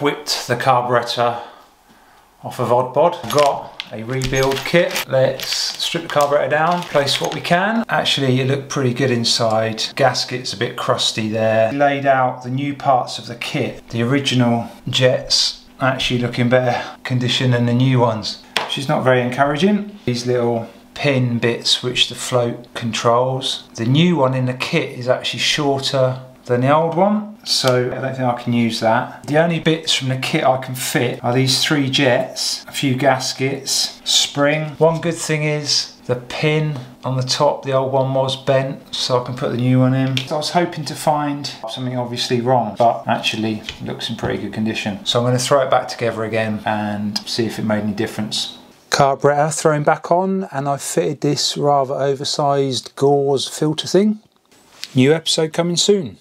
Whipped the carburettor off of Oddbod. Got a rebuild kit. Let's strip the carburettor down, place what we can. Actually, it looked pretty good inside. Gasket's a bit crusty there. Laid out the new parts of the kit. The original jets actually look in better condition than the new ones, which is not very encouraging. These little pin bits which the float controls. The new one in the kit is actually shorter than the old one, so I don't think I can use that. The only bits from the kit I can fit are these three jets, a few gaskets, spring. One good thing is the pin on the top, the old one was bent, so I can put the new one in. So I was hoping to find something obviously wrong, but actually looks in pretty good condition. So I'm going to throw it back together again and see if it made any difference carburetor thrown back on and I've fitted this rather oversized gauze filter thing. New episode coming soon.